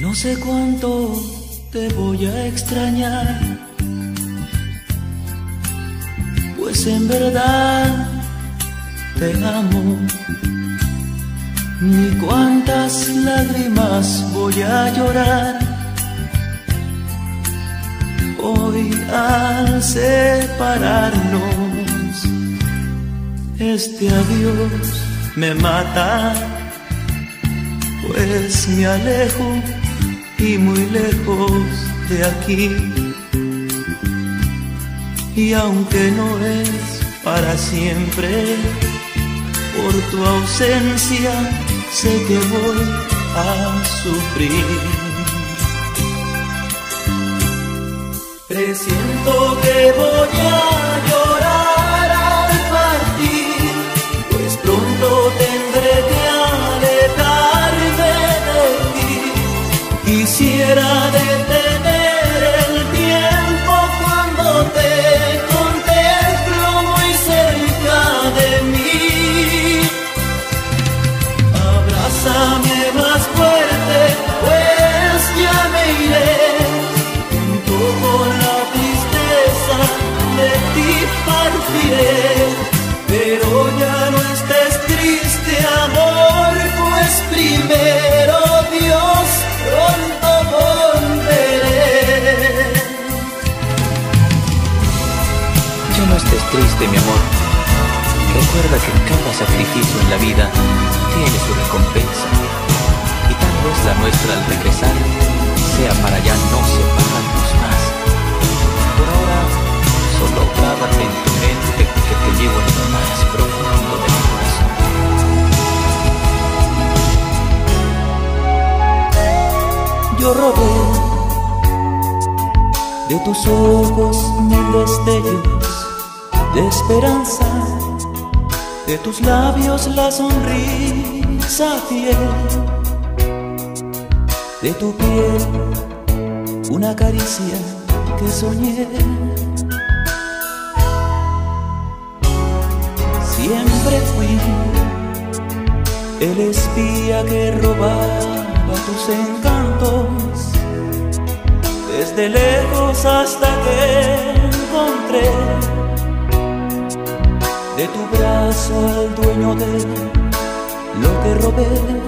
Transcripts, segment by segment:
No sé cuánto te voy a extrañar, pues en verdad te amo. Ni cuántas lágrimas voy a llorar hoy al separarnos. Este adiós me mata, pues me alejo y muy lejos de aquí. Y aunque no es para siempre, por tu ausencia sé que voy a sufrir. Presiento que voy a la vida tiene su recompensa. Y tal vez la nuestra al regresar sea para ya no separarnos más. Por ahora, solo grábate en tu mente que te llevo en lo más profundo de mi corazón. Yo robé de tus ojos mil destellos de esperanza, de tus labios la sonrisa fiel, de tu piel una caricia que soñé. Siempre fui el espía que robaba tus encantos, desde lejos hasta que encontré de tu brazo al dueño de lo que robé.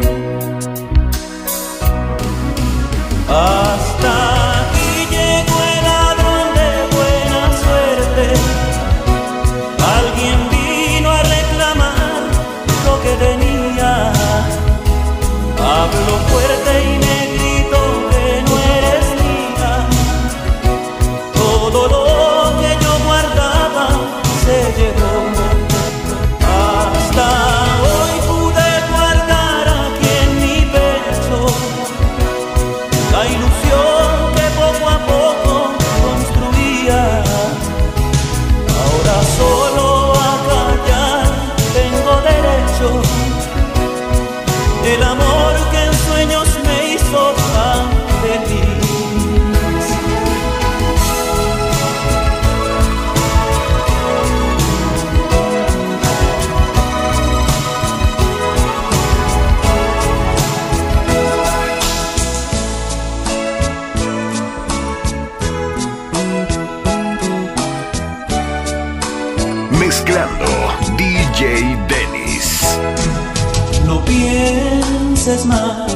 Más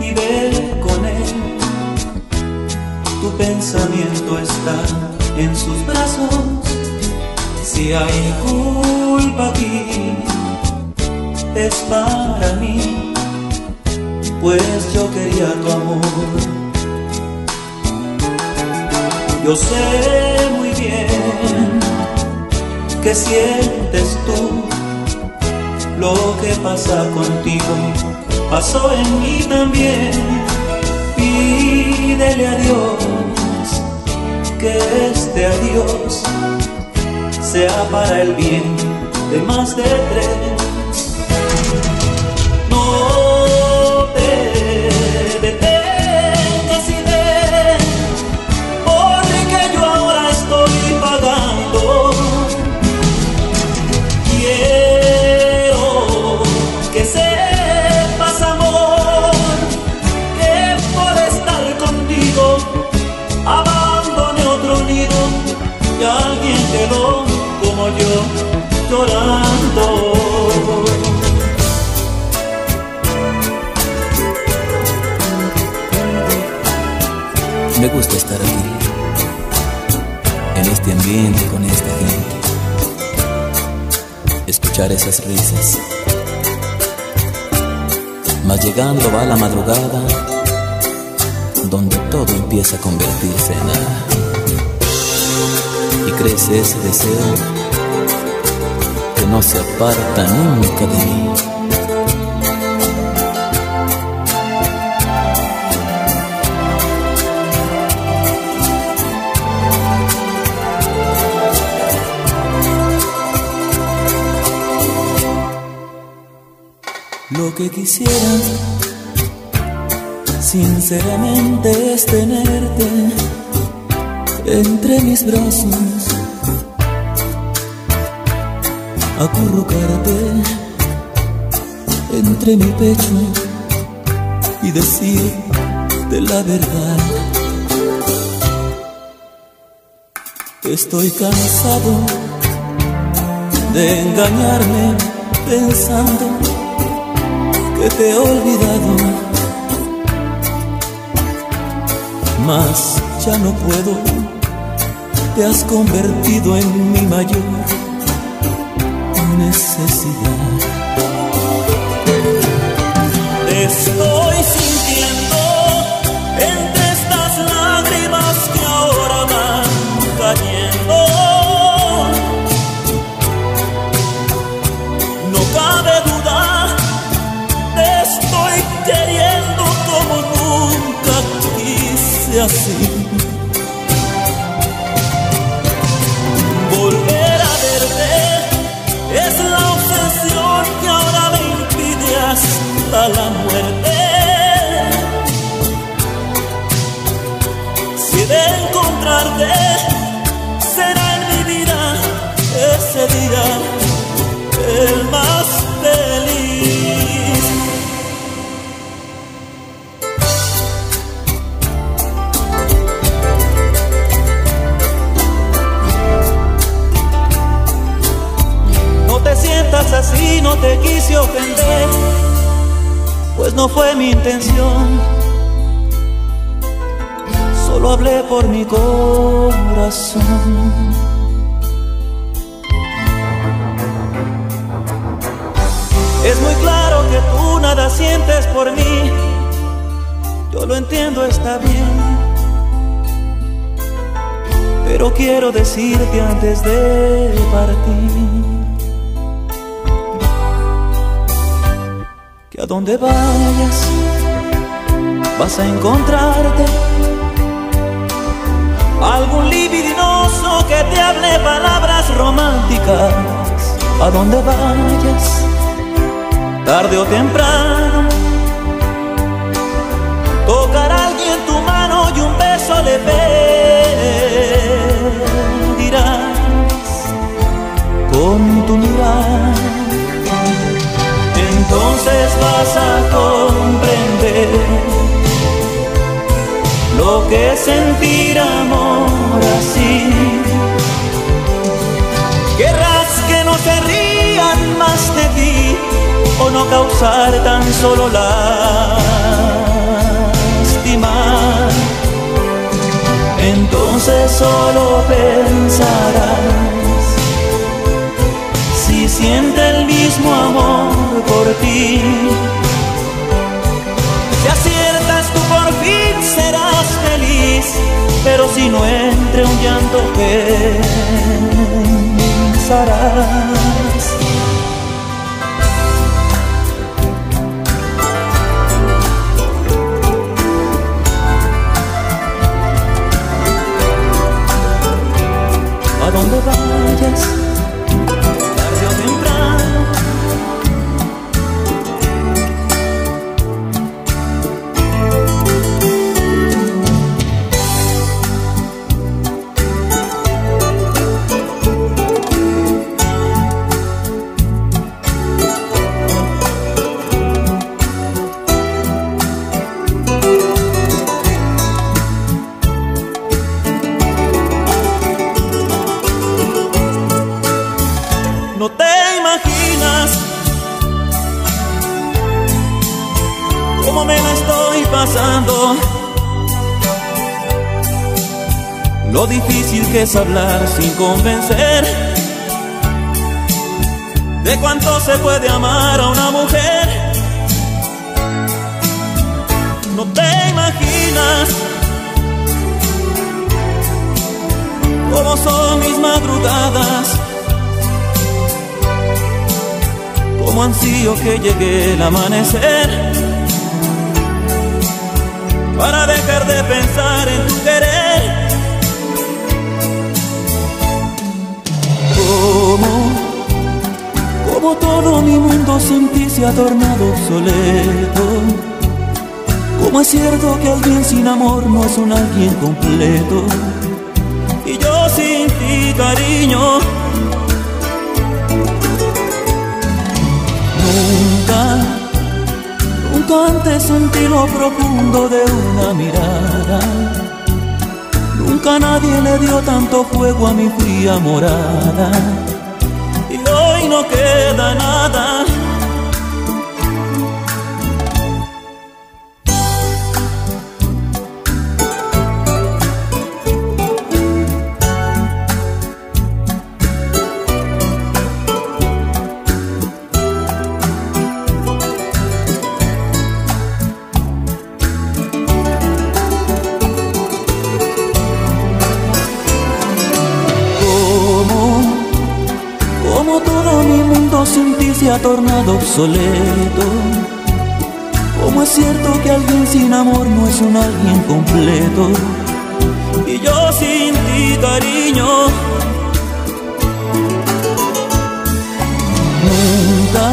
y ve con él. Tu pensamiento está en sus brazos. Si hay culpa aquí, es para mí, pues yo quería tu amor. Yo sé muy bien que sientes tú lo que pasa contigo pasó en mí también. Pídele a Dios que este adiós sea para el bien de más de tres. Me gusta estar aquí, en este ambiente con esta gente, escuchar esas risas. Mas llegando va la madrugada, donde todo empieza a convertirse en nada. Y crece ese deseo que no se aparta nunca de mí. Que quisiera, sinceramente, es tenerte entre mis brazos, acurrucarte entre mi pecho y decirte la verdad. Estoy cansado de engañarme pensando que te he olvidado, mas ya no puedo, te has convertido en mi mayor necesidad. Hasta la muerte. Si de encontrarte será en mi vida ese día el más feliz. No te sientas así, no te quise ofender, no fue mi intención. Solo hablé por mi corazón. Es muy claro que tú nada sientes por mí. Yo lo entiendo, está bien. Pero quiero decirte antes de partir a donde vayas vas a encontrarte algún libidinoso que te hable palabras románticas. A donde vayas tarde o temprano, tocar a alguien tu mano y un beso le pedirás Entonces vas a comprender lo que es sentir amor así. Querrás que no se rían más de ti o no causar tan solo lástima. Entonces solo pensarás si siente el mismo amor por ti. Si aciertas tú por fin serás feliz, pero si no entre un llanto pensarás. Te imaginas cómo me la estoy pasando. Lo difícil que es hablar sin convencer de cuánto se puede amar a una mujer. No te imaginas cómo son mis madrugadas, ansío que llegue el amanecer para dejar de pensar en tu querer. Como, como todo mi mundo sin ti se ha tornado obsoleto. Como es cierto que alguien sin amor no es un alguien completo. Y yo sin ti, cariño, sentí lo profundo de una mirada. Nunca nadie le dio tanto fuego a mi fría morada. Y hoy no queda nada. Tornado obsoleto. Como es cierto que alguien sin amor no es un alguien completo. Y yo sin ti, cariño, nunca,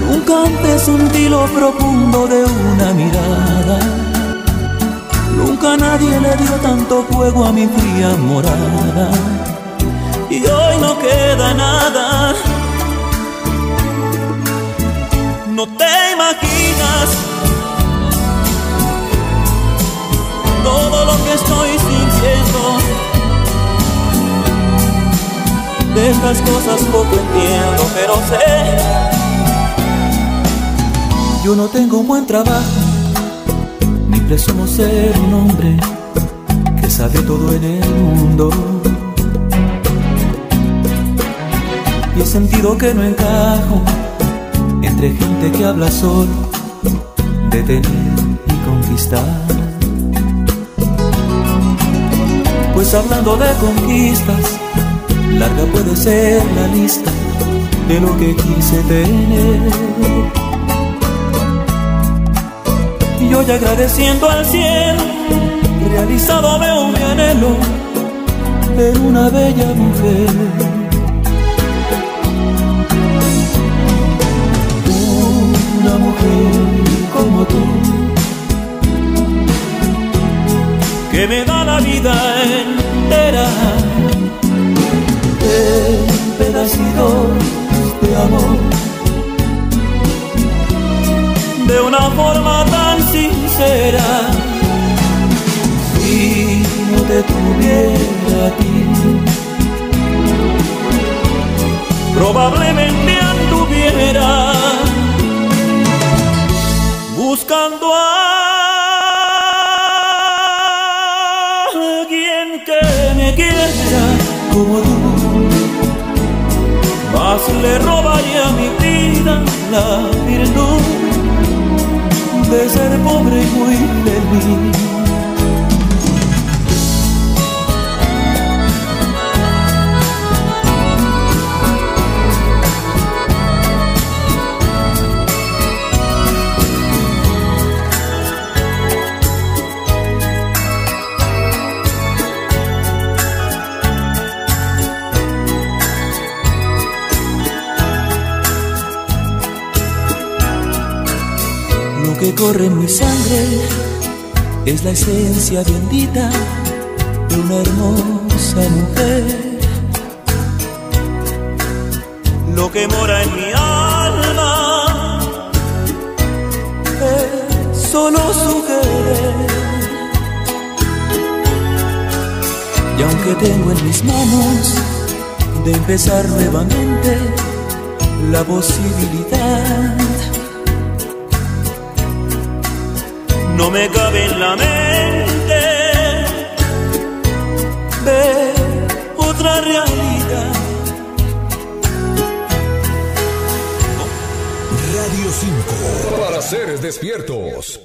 nunca antes sentí lo profundo de una mirada. Nunca nadie le dio tanto fuego a mi fría morada. Y hoy no queda nada. No te imaginas todo lo que estoy sintiendo. De estas cosas poco entiendo, pero sé. Yo no tengo buen trabajo ni presumo ser un hombre que sabe todo en el mundo. Y he sentido que no encajo entre gente que habla solo de tener y conquistar. Pues hablando de conquistas, larga puede ser la lista de lo que quise tener. Y hoy agradeciendo al cielo, realizado veo mi anhelo en una bella mujer. Una mujer como tú, que me da la vida entera en pedacitos de amor de una forma tan sincera. Si no te tuviera a ti, probablemente anduviera alguien que me quiera como tú. Más le robaría mi vida la virtud de ser pobre y muy feliz. Corre en mi sangre es la esencia bendita de una hermosa mujer. Lo que mora en mi alma es solo su querer. Y aunque tengo en mis manos de empezar nuevamente la posibilidad. No me cabe en la mente ver otra realidad. Radio 5 para seres despiertos.